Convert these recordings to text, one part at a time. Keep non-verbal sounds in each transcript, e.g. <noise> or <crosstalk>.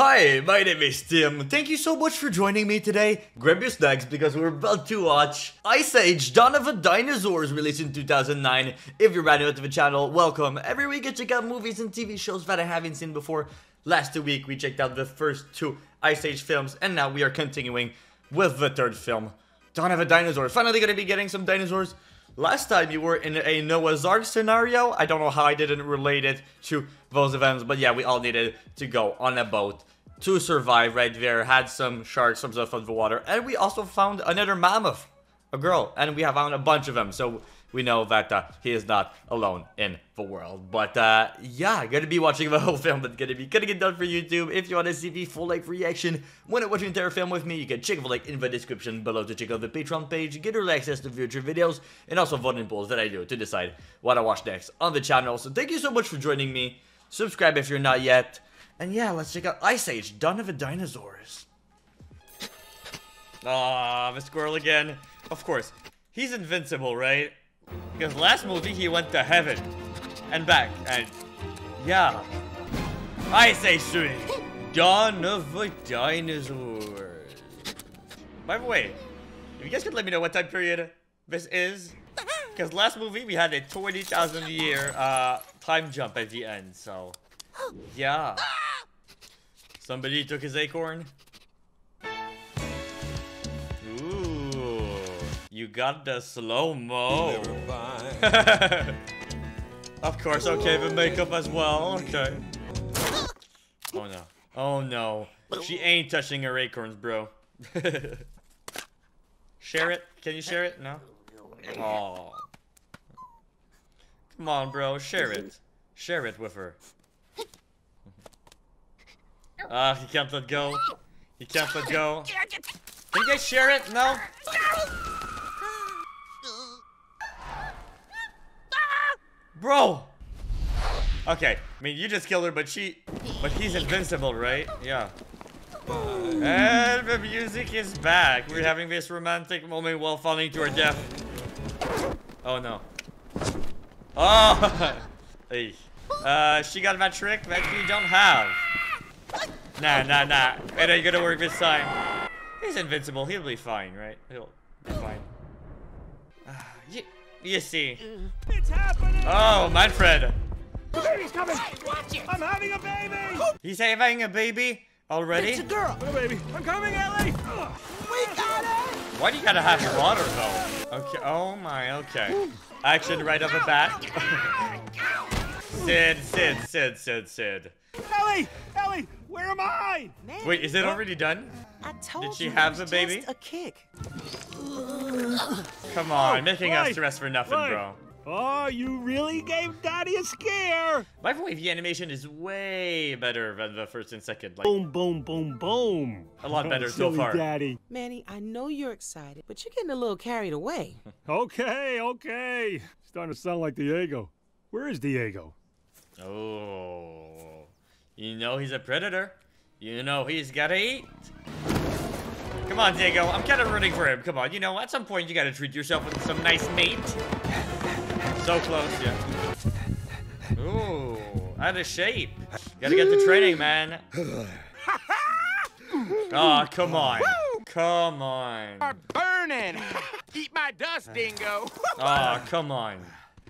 Hi, my name is Tim. Thank you so much for joining me today. Grab your snacks because we're about to watch Ice Age Dawn of the Dinosaurs released in 2009. If you're brand new to the channel, welcome. Every week I check out movies and TV shows that I haven't seen before. Last week we checked out the first two Ice Age films and now we are continuing with the third film, Dawn of the Dinosaurs. Finally gonna be getting some dinosaurs. Last time you were in a Noah's Ark scenario. I don't know how I didn't relate it to those events, but yeah, we all needed to go on a boat to survive right there. Had some sharks, some stuff of the water, and we also found another mammoth, a girl, and we have found a bunch of them. So we know that uh, he is not alone in the world. But uh, yeah, gonna be watching <laughs> the whole film. That's gonna be gonna get done for YouTube. If you want to see the full length reaction when watching the entire film with me, you can check the link in the description below to check out the Patreon page, get early access to future videos, and also voting polls that I do to decide what I watch next on the channel. So thank you so much for joining me. Subscribe if you're not yet. And yeah, let's check out Ice Age, Dawn of the Dinosaurs. <laughs> Ah, the squirrel again. Of course, he's invincible, right? Because last movie he went to heaven and back, and yeah. Ice Age 3, Dawn of the Dinosaurs. By the way, if you guys could let me know what time period this is, because last movie we had a 20,000 year uh, time jump at the end, so yeah. Somebody took his acorn. Ooh, you got the slow-mo. <laughs> of course, okay, the makeup as well, okay. Oh no. Oh no. She ain't touching her acorns, bro. <laughs> share it? Can you share it? No? Oh. Come on, bro, share it. Share it with her. Ah, uh, he can't let go. He can't let go. Can you guys share it? No? Bro! Okay, I mean, you just killed her, but she... But he's invincible, right? Yeah. And the music is back. We're having this romantic moment while falling to our death. Oh, no. Oh! <laughs> hey. Uh, she got that trick that we don't have. Nah, nah, nah. It ain't gonna work this time. He's invincible. He'll be fine, right? He'll be fine. Uh, you, you see. It's happening! Oh, Manfred. The baby's coming! Watch it! I'm having a baby! He's having a baby already? It's a girl! Little baby. I'm coming, Ellie! We got it! Why do you gotta have water, though? Okay, oh my, okay. Action right off the bat. Sid, Sid, Sid, Sid, Sid. Ellie! Ellie! Where am I? Man, Wait, is it already done? I told Did she you have it the baby? A kick. Come oh, on, Oh, making right, us stress for nothing, right. bro. Oh, you really gave Daddy a scare! By the way, the animation is way better than the first and second. Like, Boom, boom, boom, boom. A lot Oh, better so silly far. Daddy. Manny, I know you're excited, but you're getting a little carried away. <laughs> Okay, okay. Starting to sound like Diego. Where is Diego? Oh, you know he's a predator. You know he's gotta eat. Come on, Diego. I'm kind of rooting for him. Come on. You know, at some point you gotta treat yourself with some nice meat. So close, yeah. Ooh, out of shape. Gotta get the training, man. <laughs> Oh, come on. Come on. Are burning. Eat my dust, dingo. Oh, come on.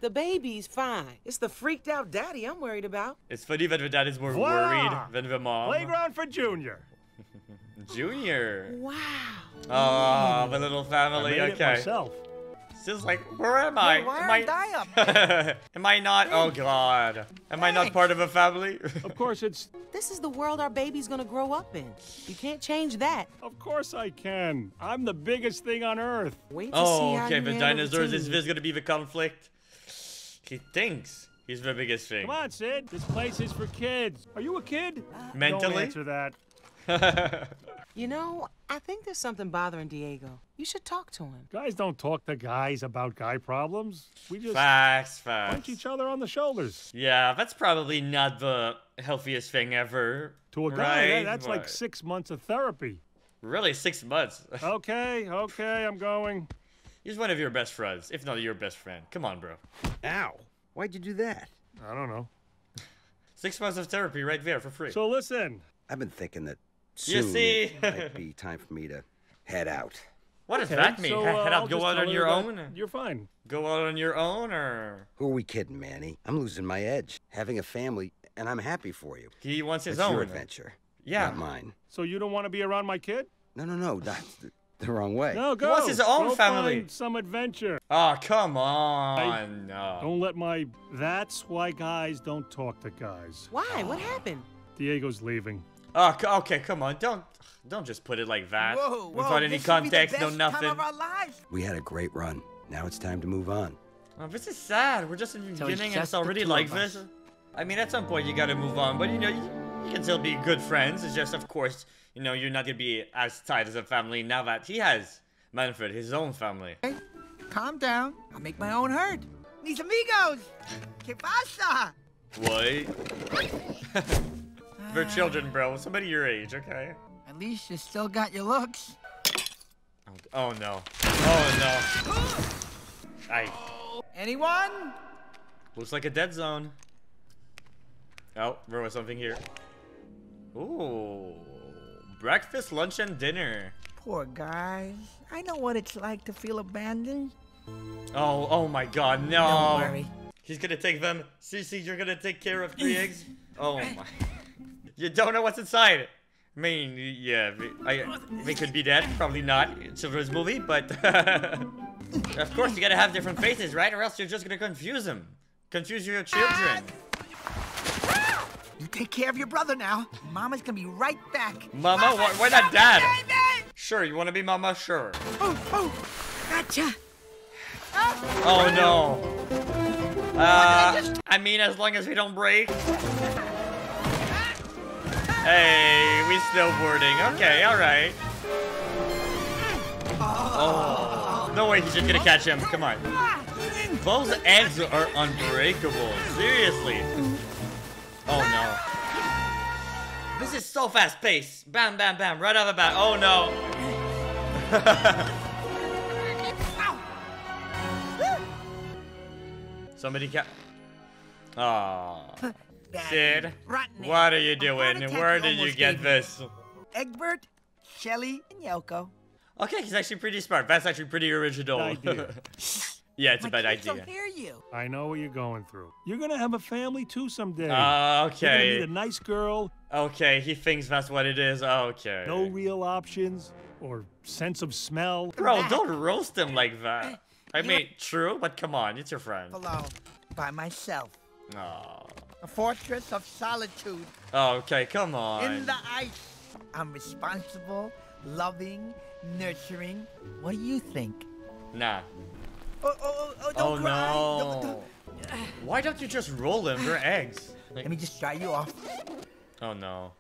The baby's fine. It's the freaked out daddy I'm worried about. It's funny that the dad is more Voila! worried than the mom. Playground for Junior. <laughs> Junior. Wow. Oh, the little I family. made it okay. myself. Still like, where am I? why am aren't I? I <laughs> am I not? Oh God. Am I not part of a family? <laughs> Of course it's This is the world our baby's gonna grow up in. You can't change that. of course I can. I'm the biggest thing on earth. Wait to oh, see how okay. you The handle dinosaurs. Is this gonna be the conflict? He thinks he's the biggest thing. Come on, Sid. This place is for kids. Are you a kid? Mentally? Don't answer that. <laughs> You know, I think there's something bothering Diego. You should talk to him. Guys don't talk to guys about guy problems. We just facts, punch each other on the shoulders. Yeah, that's probably not the healthiest thing ever. To a guy, that- right? that's like six months of therapy. Really, six months. <laughs> Okay, okay, I'm going. He's one of your best friends, if not your best friend. Come on, bro. Ow. Why'd you do that? I don't know. Six months of therapy right there for free. So listen, I've been thinking that You soon see? it might be time for me to head out. What does Okay, that mean? so, Head uh, out, I'll go out on your own? You're fine. Go out on your own, or Who are we kidding, Manny? I'm losing my edge. Having a family, and I'm happy for you. he wants his It's own? your adventure, Yeah. not mine. So you don't want to be around my kid? No, no, no, that's the, the wrong way. No, go. wants his own Go family. Find some adventure. Oh, come on. No. Don't let my. That's why guys don't talk to guys. Why? What happened? Diego's leaving. Oh, okay, come on. Don't don't just put it like that. Whoa, whoa, Without any this should be the context, no nothing. Time of our lives. We had a great run. Now it's time to move on. Oh, this is sad. We're just in the So beginning and it's already like this. I mean, at some point you gotta move on, but you know, you, you can still be good friends. It's just, of course, you know, you're not gonna be as tight as a family now that he has Manfred, his own family. Hey, Calm down. I'll make my own herd. Mis amigos. ¿Qué pasa? What? <laughs> They're children, bro. Somebody your age, okay? At least you still got your looks. Oh, oh no. Oh no. I Anyone? looks like a dead zone. Oh, there was something here. Ooh. Breakfast, lunch, and dinner. Poor guys. I know what it's like to feel abandoned. Oh, oh my god, no. Don't worry. He's gonna take them. Cece, you're gonna take care of three eggs? <laughs> Oh my. You don't know what's inside. I mean, yeah, they- I, they could be dead. Probably not. It's a children's movie, but <laughs> of course you gotta have different faces, right? Or else you're just gonna confuse them. Confuse your children. You take care of your brother now. Mama's gonna be right back. Mama, why, why not dad? Sure, you wanna be mama? Sure. Oh, oh, gotcha. Oh no. Uh, I mean, as long as we don't break. Hey, we snowboarding. Okay, alright. Oh. No way he's just gonna catch him. Come on. Those eggs are unbreakable. Seriously. Oh no. This is so fast paced. Bam, bam, bam. Right off the bat. Oh no. <laughs> Somebody ca- Aw. Sid, what are you doing? And where did you get this? Egbert, Shelly, and Yoko. Okay, he's actually pretty smart. That's actually pretty original. <laughs> Idea. yeah, it's My a bad kids idea. Don't hear you. I know what you're going through. You're gonna have a family too someday. Uh, You're gonna meet okay. a nice girl, Okay, he thinks that's what it is. Okay. no real options or sense of smell. Bro, don't roast him like that. <clears throat> I mean, true, but come on, it's your friend. Alone, by myself. Aw. A fortress of solitude Oh, okay, come on. in the ice. I'm responsible, loving, nurturing. What do you think? Nah. Oh, oh, oh, oh Oh don't oh, cry. Don't- no. don't- Why don't you just roll them? They're eggs. Like- Let me just dry you off. oh no.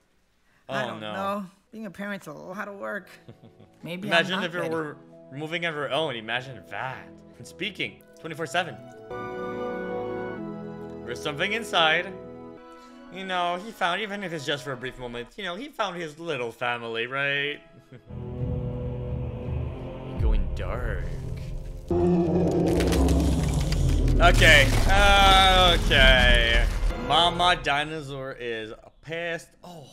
Oh I don't no. know. Being a parent's a lot of work. <laughs> Maybe I'm Imagine if you were moving on your own. Imagine that. And speaking, 24 7. There's something inside. You know, he found, even if it's just for a brief moment, you know, he found his little family, right? <laughs> Going dark. Okay, uh, okay. Mama Dinosaur is pissed. Oh.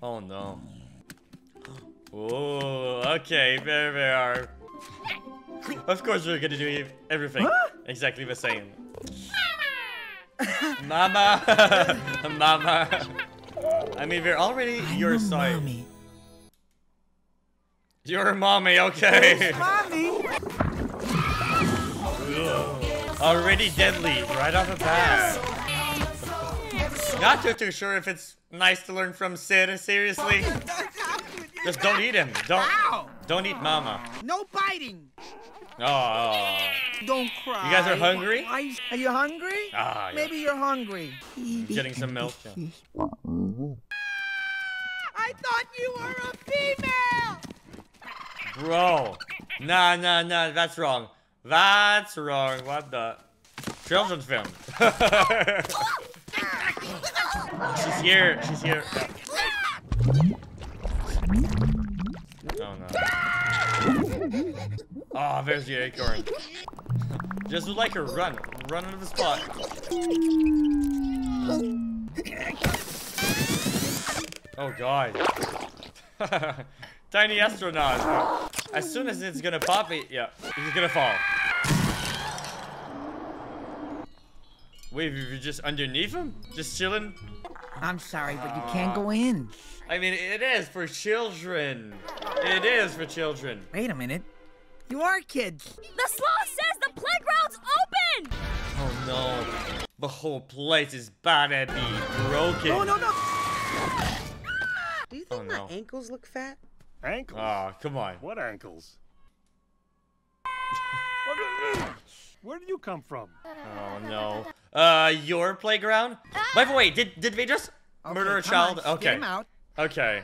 Oh no. Oh, okay, there they are. Of course we're gonna do everything exactly the same. <laughs> Mama! <laughs> Mama! I mean, we're already I'm your side. mommy. Your mommy, okay. Mommy! Already deadly, right off the bat. Not too, too sure if it's nice to learn from Sid, seriously. Just don't eat him. Don't don't eat Mama. No biting! Oh. Don't cry. You guys are hungry? Are you hungry? Ah, yeah. Maybe you're hungry. Getting some milk. I thought you were a female! Bro. Nah, nah, nah. That's wrong. That's wrong. What the? Children's film. <laughs> She's here. She's here. Oh no. Oh, there's the acorn. Just would like her run. Run of the spot. Oh god. <laughs> Tiny astronaut. As soon as it's gonna pop it, yeah, he's gonna fall. Wait, you're just underneath him? Just chilling? I'm sorry, but you can't go in. I mean, it is for children. It is for children. Wait a minute. You are kids. The sloth says the playground's open! Oh no. The whole place is about to be broken. No, no, no. Do you think Oh, no. my ankles look fat? Ankles? Oh, come on. What ankles? <laughs> Where did you come from? Oh no. Uh, your playground? By the way, did did they just murder a child? on, Okay. Get him out. Okay.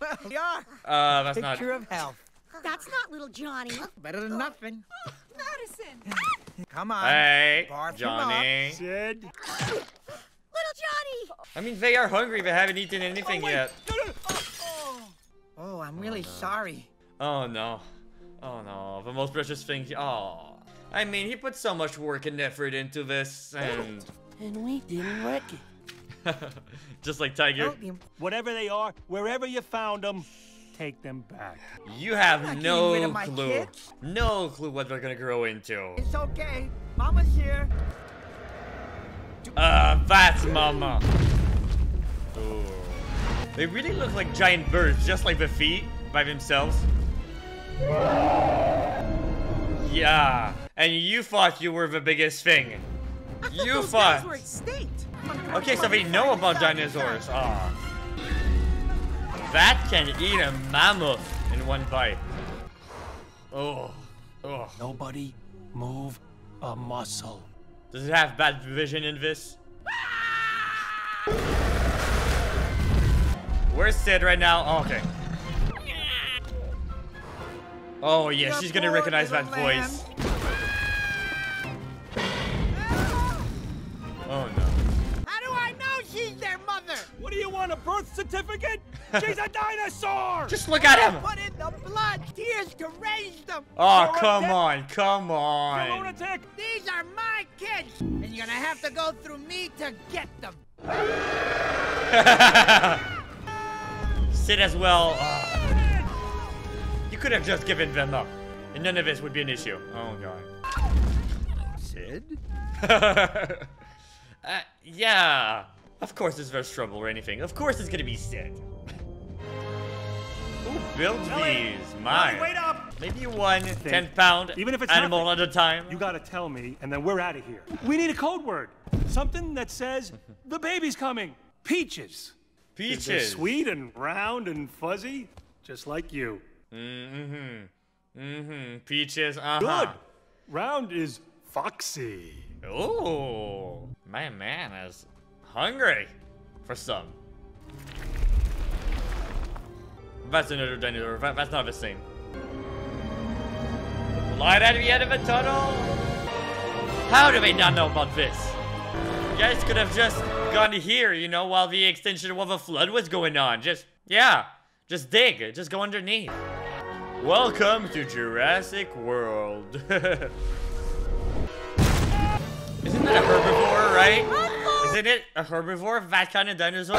Well, <laughs> yeah. Uh, that's not. Picture of health. That's not little Johnny. <laughs> Better than nothing. <gasps> Madison! <laughs> Come on. Hey, Barf Johnny. Sid? little Johnny! I mean, they are hungry. They haven't eaten anything yet. Oh, I'm really sorry. Oh no. Oh no. The most precious thing. Oh. I mean, he put so much work and effort into this, and <laughs> And we didn't wreck it. <laughs> just like Tiger, Oh, Whatever they are, wherever you found them, take them back. you have no rid of my clue. kids. No clue what they're gonna grow into. It's okay. Mama's here. Uh, that's Mama. Ooh. They really look like giant birds, just like the feet by themselves. Yeah, and you thought you were the biggest thing. You Those thought. guys were extinct. Okay, so we know about dinosaurs. Ah. That can eat a mammoth in one bite. Oh. Oh. Nobody move a muscle. Does it have bad vision in this? Where's Sid right now? Oh, okay. <laughs> Oh yeah, The she's gonna recognize that little voice. Oh no. How do I know she's their mother? What do you want, a birth certificate? <laughs> She's a dinosaur! Just look at him! Put in the blood, tears to raise them. Oh, You're a come dick. on, come You on. lunatic! These are my kids, and you're gonna have to go through me to get them. <laughs> Sid as well. Ah. You could have just given them up, and none of this would be an issue. Oh god. Sid? <laughs> uh, yeah. Of course it's there's trouble or anything. Of course it's gonna be Sid. Who built Ellie! these? Mine. Ellie, wait up! Maybe one 10 pound Even if it's animal nothing, at a time. You gotta tell me, and then we're out of here. We need a code word. Something that says, <laughs> the baby's coming. Peaches. Peaches. sweet and round and fuzzy, just like you. Mm-hmm. Mm-hmm. Peaches. Uh-huh. Good. Round is foxy. Ooh. My man is hungry for some. That's another dinosaur. That's not the same. Light at the end of a tunnel? How do they not know about this? You guys could have just gone here, you know, while the extension of a flood was going on. Just, yeah, just dig. Just go underneath. Welcome to Jurassic World. <laughs> Isn't it a right? Isn't it a herbivore? That kind of dinosaur?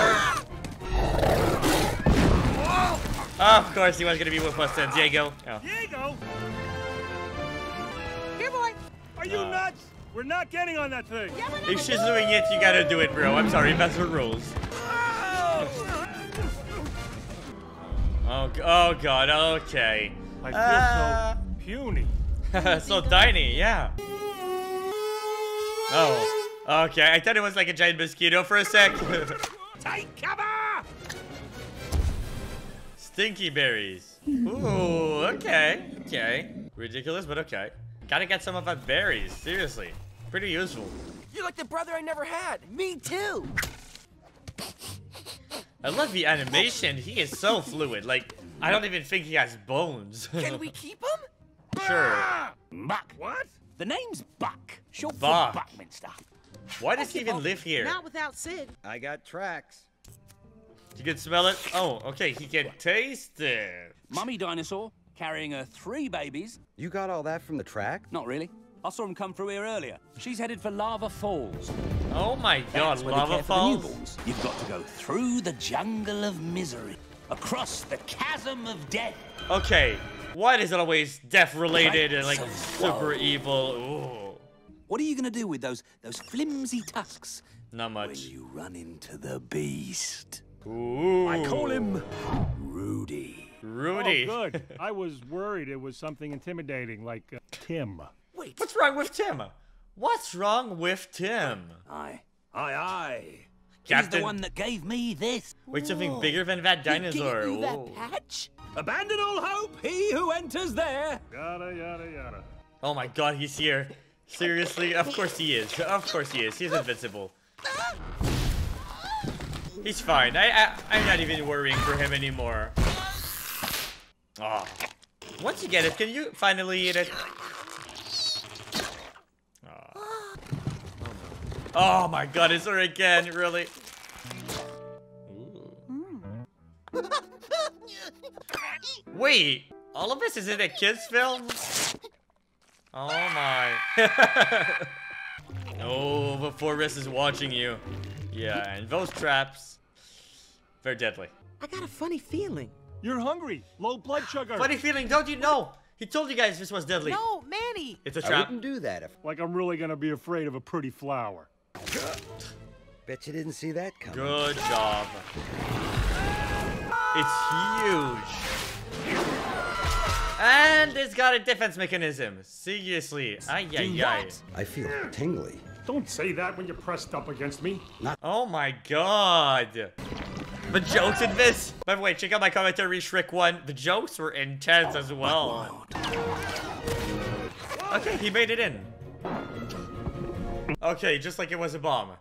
Oh, of course he was gonna be with us then, Diego. Oh. Diego, Here, boy. are you Uh. nuts? We're not getting on that thing. If she's doing it, you gotta do it, bro. I'm sorry, that's the rules. Oh, g- oh god, okay. I feel Uh. so puny. <laughs> so tiny, yeah. Oh, okay. I thought it was like a giant mosquito for a sec. <laughs> Take cover! Stinky berries. Ooh, okay, okay. Ridiculous, but okay. Gotta get some of that berries, seriously. Pretty useful. You're like the brother I never had. Me too. I love the animation. He is so fluid. Like, I don't even think he has bones. Can we <laughs> keep him? sure. Buck. What? The name's Buck, short for Buck. Buckminster. Why does he even live here? Not without Sid. I got tracks. You can smell it? Oh, okay. He can taste it. Mummy dinosaur carrying her three babies. You got all that from the track? Not really. I saw him come through here earlier. She's headed for Lava Falls. Oh my god, That's where they lava care for the falls? newborns. You've got to go through the jungle of misery, across the chasm of death. Okay, why is it always death related and like Right, super evil? Ooh, What are you going to do with those those flimsy tusks not much. when you run into the beast? Ooh. I call him. Rudy. Rudy. Oh, good. <laughs> I was worried it was something intimidating like uh, Tim. Wait. What's wrong with Tim? What's wrong with Tim? Aye. Aye, aye. He's the one that gave me this. Wait, something bigger than that dinosaur. Gave you that patch? Abandon all hope, he who enters there. Yada yada yada. Oh my god, he's here. Seriously? Of course he is. Of course he is. He's invincible. He's fine. I, I I'm not even worrying for him anymore. Oh. Once you get it, can you finally eat it? Oh, oh my god, it's her again, really? Wait, all of this is in a kid's film? Oh my. <laughs> oh, the forest is watching you. Yeah, and those traps, they're deadly. I got a funny feeling. You're hungry. Low blood <sighs> sugar. Funny feeling, don't you know? He told you guys this was deadly. No, Manny. It's a trap. I wouldn't do that if. Like I'm really gonna be afraid of a pretty flower. <sighs> Bet you didn't see that coming. Good job. It's huge. And it's got a defense mechanism. Seriously. Ay, ay, ay. I feel tingly. Don't say that when you're pressed up against me. Not Oh my god. The jokes in this. By the way, check out my commentary, Shrek 1. The jokes were intense as well. Okay, he made it in. Okay, just like it was a bomb.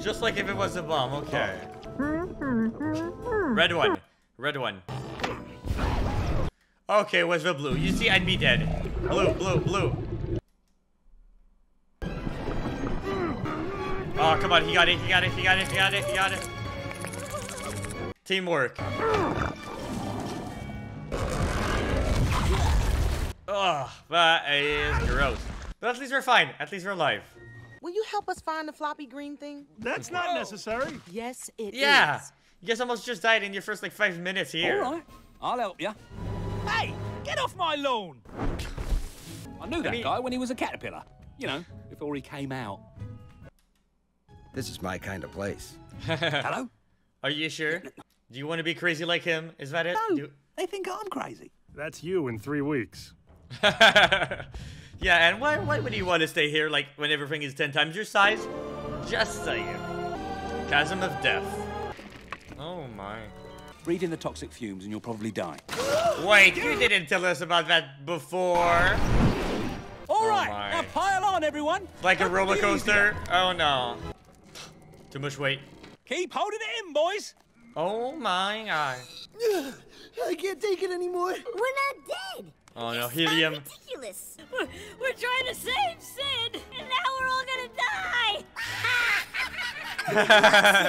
Just like if it was a bomb, okay. Red one. Red one. Okay, where's the blue? You see, I'd be dead. Blue, blue, blue. Oh, come on, he got it, he got it, he got it, he got it, he got it. Teamwork. Ugh, that is gross. But at least we're fine. At least we're alive. Will you help us find the floppy green thing? That's not necessary. Yes, it is. Yeah. You guys almost just died in your first like five minutes here. All right, I'll help you. Hey, get off my lawn! I knew that mean- guy when he was a caterpillar. You know, before he came out. This is my kind of place. <laughs> Hello? Are you sure? Do you want to be crazy like him? Is that it? No, Do- they think I'm crazy. That's you in three weeks. <laughs> yeah, and why, why would you want to stay here like when everything is 10 times your size? Just saying. Chasm of Death. Oh my. Breathe in the toxic fumes and you'll probably die. Wait, you didn't tell us about that before. All oh right, my. now pile on, everyone. Like a roller coaster? Oh no. Too much weight. Keep holding it in, boys. Oh my god. <sighs> I can't take it anymore. We're not dead. Oh no, It's helium. not ridiculous. We're, we're trying to save Sid, and now we're all gonna die.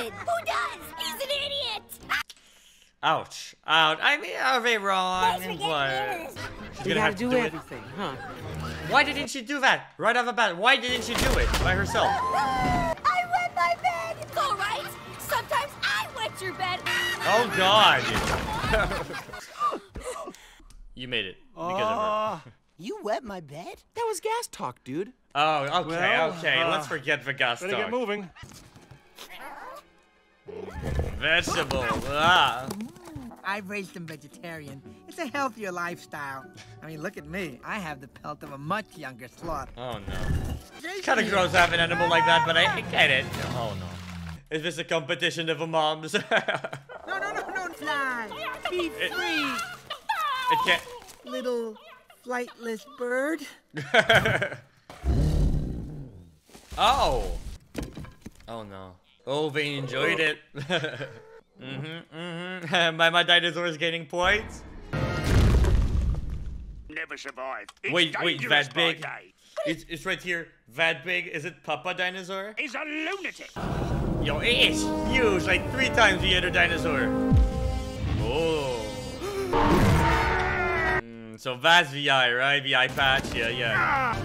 Sid? <laughs> Who does? He's an idiot. Ouch. Ouch. I mean, are they wrong? Thanks for But she's You gonna gotta have to do do it. everything, huh? Why didn't she do that? Right off the bat. Why didn't she do it by herself? <gasps> I wet my bed. It's all right. Sometimes I wet your bed. Oh god. <laughs> you made it because of her. You wet my bed? That was gas talk, dude. Oh, okay, Well, okay. uh, Let's forget the gas Better get talk. moving. <laughs> Vegetable. Ah. I've raised them vegetarian. It's a healthier lifestyle. I mean, look at me. I have the pelt of a much younger sloth. Oh no. Kind of gross to have an animal like that, but I, I get it. Oh no. Is this a competition of a moms? <laughs> No, no, no, no, fly. Be free, It can't. little flightless bird. <laughs> Oh. Oh no. Oh, they enjoyed it. <laughs> mm-hmm, mm-hmm. <laughs> my, my dinosaur is getting points. Never survive. It's Wait, wait, that big? It's, it's right here. That big? Is it Papa Dinosaur? He's a lunatic. Yo, it is huge, like three times the other dinosaur. Oh. Mm, so that's the eye, right? The eye patch, yeah, yeah.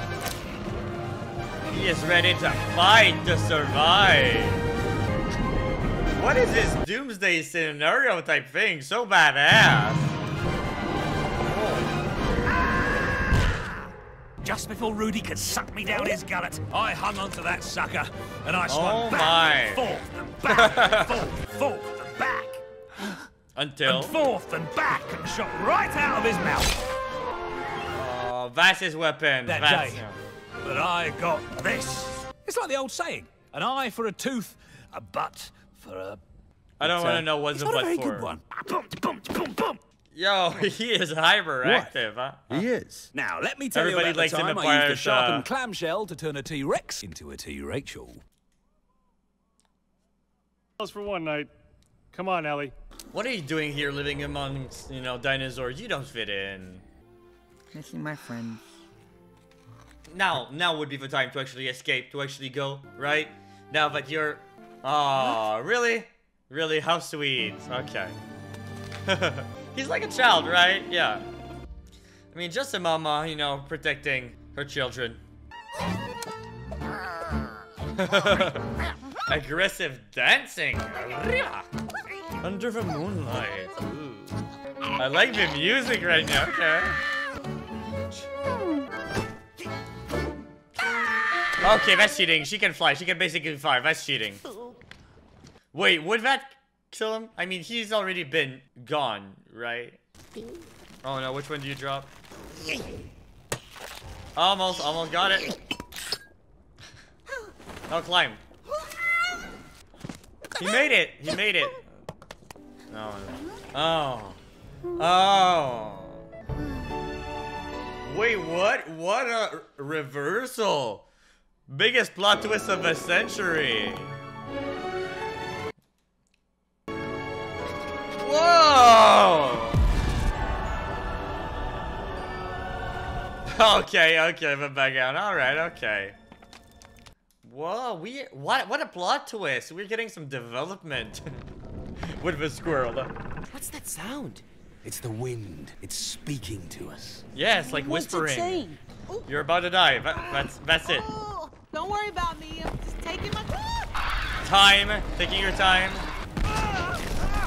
He is ready to fight to survive. What is this doomsday scenario type thing? So badass. Ah! Just before Rudy could suck me down his gullet, I hung onto that sucker and I swung Oh back my. and forth and back and <laughs> forth, forth and back Until. and forth and back and shot right out of his mouth. Oh, that's his weapon. That That's- day. But I got this. It's like the old saying: an eye for a tooth, a butt for a. I don't want to know what's it's the not a butt very for. good one. Boom, boom, boom, boom. Yo, <laughs> he is hyperactive, huh? He is. Now let me tell Everybody you about likes the time at I used a Pirates, sharpened uh, clamshell to turn a T-Rex into a T-Rachel. Just for one night. Come on, Ellie. What are you doing here living amongst, you know, dinosaurs? You don't fit in. Missing my friends. Now, now would be the time to actually escape, to actually go, right? Now that you're... Oh, really? Really? How sweet. Okay. <laughs> He's like a child, right? Yeah. I mean, just a mama, you know, protecting her children. <laughs> Aggressive dancing. Under the moonlight. Ooh. I like the music right now. Okay. Okay, that's cheating. She can fly. She can basically fly. That's cheating. Wait, would that kill him? I mean, he's already been gone, right? Oh no, which one do you drop? Almost, almost got it. Oh, climb. He made it. He made it. Oh, no. Oh. Oh. Wait, what? What a reversal. Biggest plot twist of the century. Whoa! <laughs> Okay, okay, but back out. All right, okay. Whoa, we what? What a plot twist! We're getting some development <laughs> with the squirrel. What's that sound? It's the wind. It's speaking to us. Yeah, it's like What's whispering. saying? You're about to die. That, that's that's it. oh, don't worry about me. I'm just taking my Time, taking your time.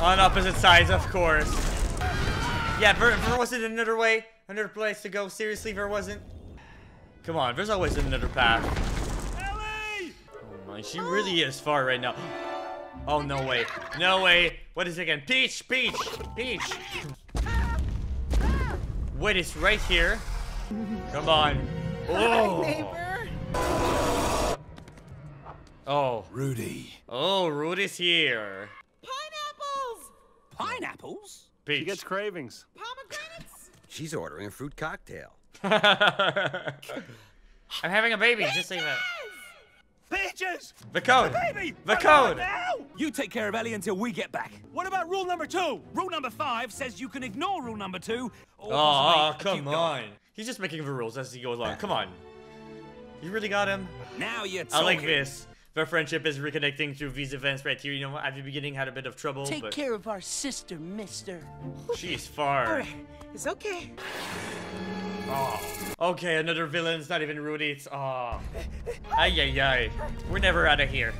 On opposite sides, of course. Yeah, there, there wasn't another way, another place to go. Seriously, there wasn't. Come on, there's always another path. Ellie! Oh my, she really oh. is far right now. Oh no way, no way. What is it again? Peach, Peach, Peach. Wait, it's right here. Come on. Oh. neighbor. Oh. Rudy. Oh, Rudy's here. Pineapples. Pineapples? Peach. She gets cravings. Pomegranates. She's ordering a fruit cocktail. <laughs> I'm having a baby, just say that. Peaches! The code. The Baby! The code. Now! You take care of Ellie until we get back. What about rule number two? Rule number five says you can ignore rule number two. Or Oh, possibly come keep going. on. He's just making the rules as he goes along. Come on. You really got him? Now you're talking. I like this. Their friendship is reconnecting through these events right here. You know, what? at the beginning had a bit of trouble, Take but care of our sister, mister. she's far. All right. It's okay. Oh. Okay, another villain. It's not even Rudy. It's oh. Ay ay ay. We're never out of here.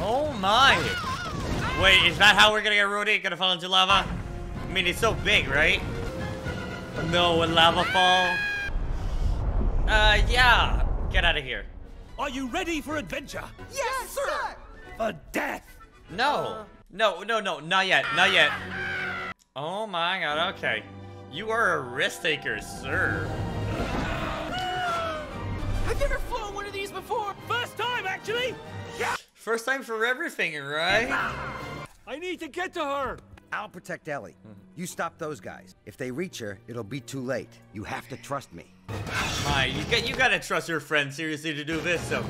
Oh my. Wait, is that how we're gonna get Rudy? Gonna fall into lava? I mean, it's so big, right? No, a lava fall. Uh, yeah. Get out of here. Are you ready for adventure? Yes, sir. For death! No. Uh. No, no, no, not yet, not yet. Oh my god, okay. You are a risk taker, sir. <gasps> I've never flown one of these before. First time, actually! Yeah. First time for everything, right? I need to get to her. I'll protect Ellie. Hmm. You stop those guys. If they reach her, it'll be too late. You have to trust me. My, you, got, you gotta trust your friend seriously to do this, so.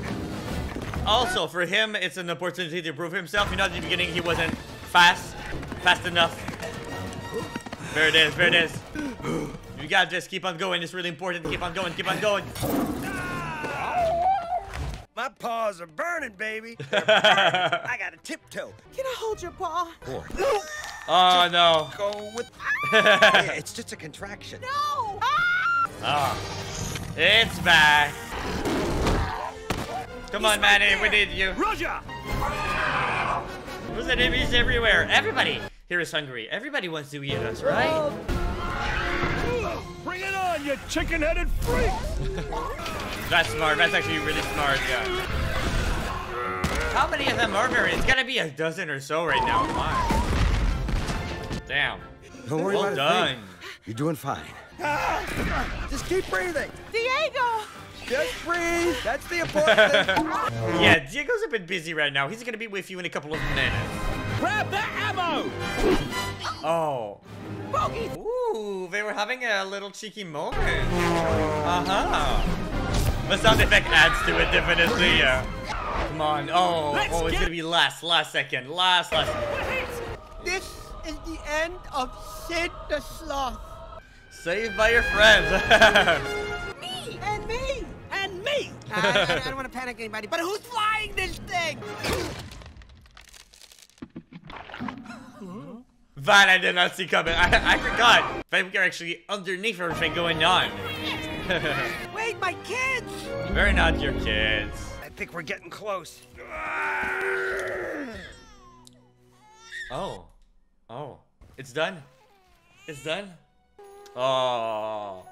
Also, for him, it's an opportunity to prove himself. You know, at the beginning, he wasn't fast, fast enough. There it is, there it is. You gotta just keep on going. It's really important. Keep on going, keep on going. My paws are burning, baby. <laughs> Burning. I gotta tiptoe. Can I hold your paw? <laughs> Oh no. Go with. yeah, <laughs> it's just a contraction. No. Ah. It's back. Come on, Manny, we need you. Roger! There's enemies everywhere. Everybody here is hungry. Everybody wants to eat us, right? Bring it on, you chicken-headed freak! <laughs> That's smart. That's actually really smart, yeah. How many of them are there? It's gotta be a dozen or so right now. Come on. Damn. Don't worry Well about done. it. Pete. You're doing fine. Just keep breathing. Diego! Just breathe. That's the important thing. <laughs> Yeah, Diego's a bit busy right now. He's gonna be with you in a couple of minutes. Grab the ammo! Oh. Bogey. Ooh, they were having a little cheeky moment. Uh-huh. The sound effect adds to it, definitely, yeah. Come on. Oh, Let's oh, it's gonna be last, last second. Last, last. This is the end of Sid the Sloth. Saved by your friends. <laughs> Me and me and me. I, <laughs> I- I don't want to panic anybody, but who's flying this thing? <gasps> that I did not see coming. I, I forgot. They were actually underneath everything going on. <laughs> Wait, my kids! Very not your kids. I think we're getting close. Oh. Oh. It's done. It's done. Oh.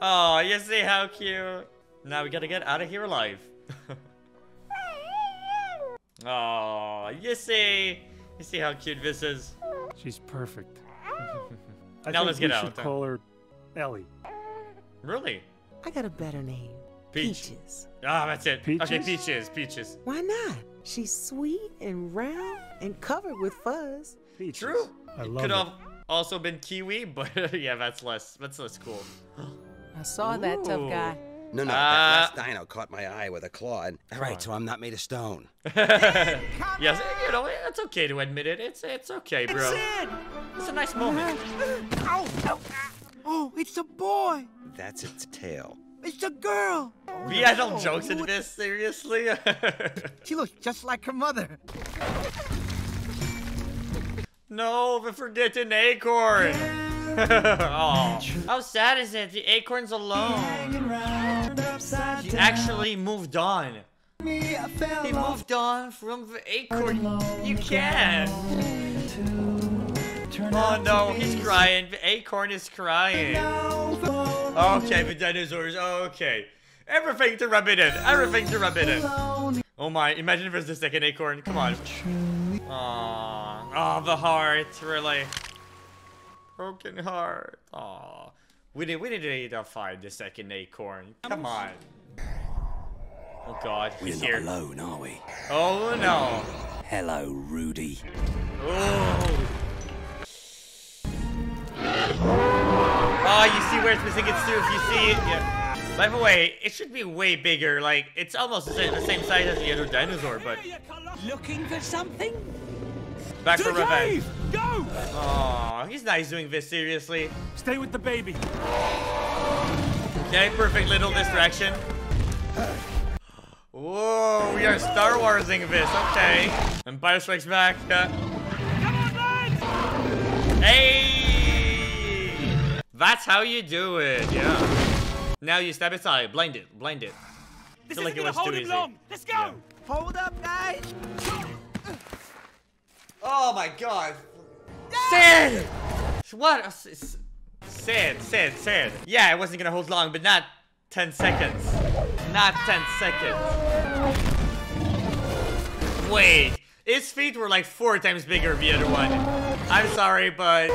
Oh, you see how cute. Now we gotta get out of here alive. <laughs> oh, you see. You see how cute this is. She's perfect. <laughs> I Now think let's get we out, should call her Ellie. Really? I got a better name. Peach. Peaches. Ah, that's it. Okay, Peaches? peaches, peaches. Why not? She's sweet and round and covered with fuzz. Peaches. True. I It love could it. have also been kiwi, but <laughs> yeah, that's less. That's less cool. <gasps> I saw that tough guy. No, no, Uh, that last dino caught my eye with a claw. And, all right, on. so I'm not made of stone. <laughs> yes, you know, it's okay to admit it. It's it's okay, bro. Sid! It's a nice moment. <gasps> Ow, ow, Oh, it's a boy. That's its tail. It's a girl. We adult jokes into this, seriously? <laughs> She looks just like her mother. No, we're forgetting Acorn. <laughs> oh, how sad is it? The Acorn's alone. He actually moved on. He moved on from the Acorn. You can't. Oh no, he's crying. The Acorn is crying. Okay, the dinosaurs. Okay. Everything to rub it in. Everything to rub it in. Oh my, imagine if there's the second acorn. Come on. Aww. Oh, the heart. Really. Broken heart. Aw. We need, we need to find the second acorn. Come on. Oh god, he's here. alone, are we? Oh no. Hello, Rudy. Oh. Oh, you see where it's missing its tooth. You see it. Yeah. By the way, it should be way bigger. Like, it's almost the same size as the other dinosaur, but Looking for something? Back To for the revenge. cave! Go! Aw, he's nice doing this, seriously. Stay with the baby. Okay, perfect little distraction. Whoa, we are Star Warsing this, okay. Empire Strikes Back. yeah. Come on, lads! Hey! That's how you do it, yeah. Now you step aside. blind it, blind it. This isn't like it gonna was hold too him easy. long. Let's go! Hold up, guys. Oh my god. Sid! What? S- s- Sid, Sid, Sid. Yeah, it wasn't gonna hold long, but not 10 seconds. Not 10 seconds. Wait, his feet were like four times bigger the other one. I'm sorry, but...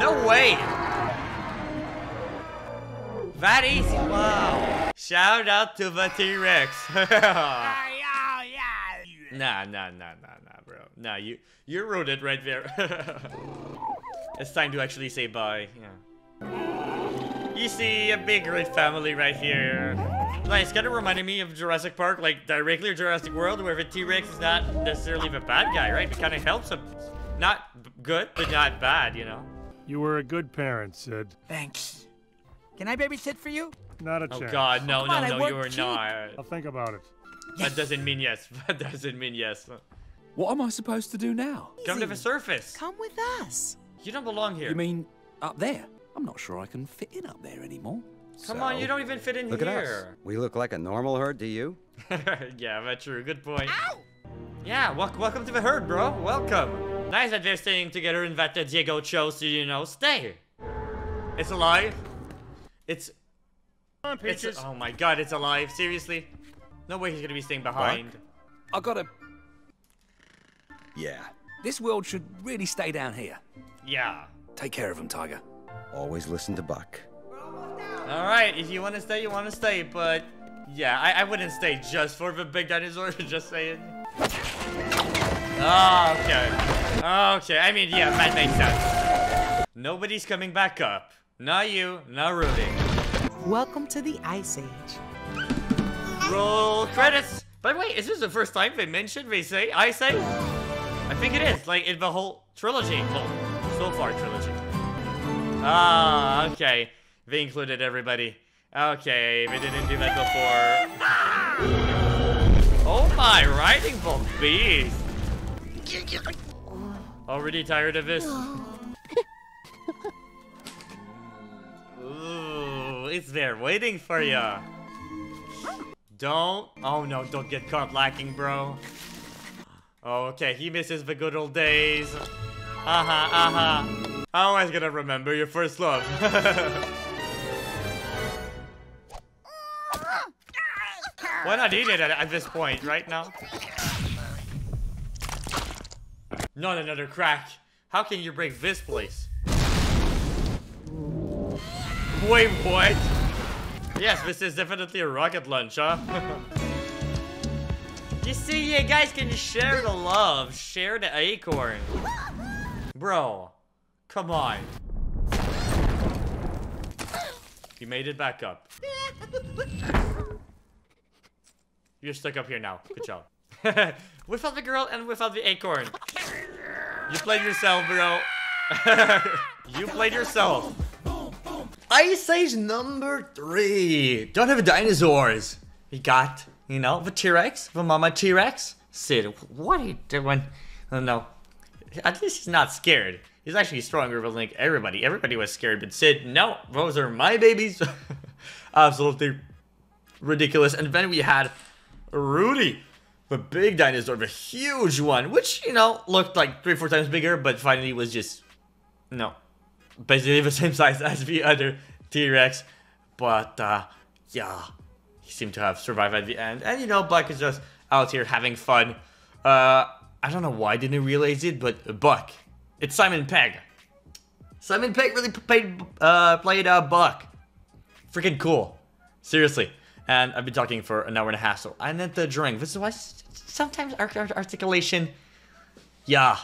No way! That easy, wow. Shout out to the T-Rex. <laughs> Nah, nah, nah, nah, nah, bro. Nah, you you wrote it right there. <laughs> it's time to actually say bye. Yeah. You see a big great family right here. Like, it's kind of reminding me of Jurassic Park, like directly or Jurassic World, where the T-Rex is not necessarily the bad guy, right? It kind of helps him. Not good, but not bad, you know? You were a good parent, Sid. Thanks. Can I babysit for you? Not a Oh chance. god, no, Come no, on, no, you are cheap. not. I'll think about it. That doesn't mean yes. <laughs> That doesn't mean yes. What am I supposed to do now? Come to the surface. Come with us. You don't belong here. You mean up there? I'm not sure I can fit in up there anymore. Come on, you don't even fit in Look at us. We look like a normal herd to you? <laughs> yeah, that's true. Good point. Yeah, wel- welcome to the herd, bro. Welcome. Nice that they're staying together and that Diego chose to, you know, stay. It's alive. It's. Come on, It's. Oh my god, it's alive. Seriously? No way he's gonna be staying behind. I gotta. Yeah. This world should really stay down here. Yeah. Take care of him, Tiger. Always listen to Buck. Alright, if you wanna stay, you wanna stay, but. Yeah, I, I wouldn't stay just for the big dinosaur, <laughs> just saying. Oh, okay. Ah, okay, I mean, yeah, that makes sense. Nobody's coming back up. Not you, not Rudy. Welcome to the Ice Age. Roll credits. By the way, is this the first time they mentioned they say Ice say? I think it is. Like in the whole trilogy. Well, so far trilogy. Ah, okay. They included everybody. Okay, they didn't do that before. Oh my, riding both bees. Already tired of this? Ooh, it's there waiting for ya. Don't. Oh no, don't get caught lacking, bro. Oh, okay, he misses the good old days. Uh-huh, uh-huh. Always gonna remember your first love. <laughs> Why not eat it at, at this point, right now? Not another crack. How can you break this place? Wait, what? Yes, this is definitely a rocket launch, huh? <laughs> you see, you guys can share the love, share the acorn. Bro, come on. You made it back up. You're stuck up here now. Good job. <laughs> without the girl and without the acorn. You played yourself, bro. <laughs> you played yourself. Ice Age number three. Don't have dinosaurs. We got, you know, the T-Rex, the Mama T-Rex. Sid, what are you doing? No. At least he's not scared. He's actually stronger than like everybody. Everybody was scared, but Sid, no, those are my babies. <laughs> Absolutely ridiculous. And then we had Rudy, the big dinosaur, the huge one, which, you know, looked like three, four times bigger, but finally was just, no, basically the same size <laughs> as the other T-Rex. But, uh, yeah, he seemed to have survived at the end. And, you know, Buck is just out here having fun. Uh, I don't know why I didn't realize it, but Buck, it's Simon Pegg. Simon Pegg really played, uh, played uh, Buck. Freaking cool. Seriously. And I've been talking for an hour and a half, so I need the drink. This is why sometimes art- art- articulation, yeah,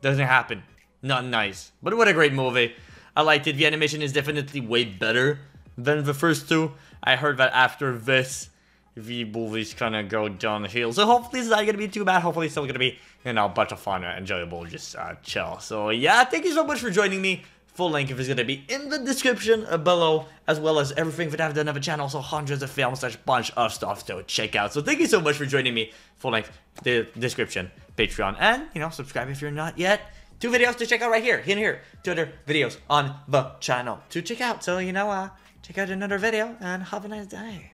doesn't happen. Not nice. But what a great movie. I liked it. The animation is definitely way better than the first two. I heard that after this, the movies gonna go downhill. So hopefully it's not to be too bad. Hopefully it's still to be, you know, a bunch of fun and enjoyable, just uh, chill. So yeah, thank you so much for joining me. Full link is to be in the description below, as well as everything that I've done on the channel. So hundreds of films, such bunch of stuff to check out. So thank you so much for joining me. Full link, the description, Patreon, and, you know, subscribe if you're not yet. Two videos to check out right here, in here. Two other videos on the channel to check out. So, you know, uh, check out another video and have a nice day.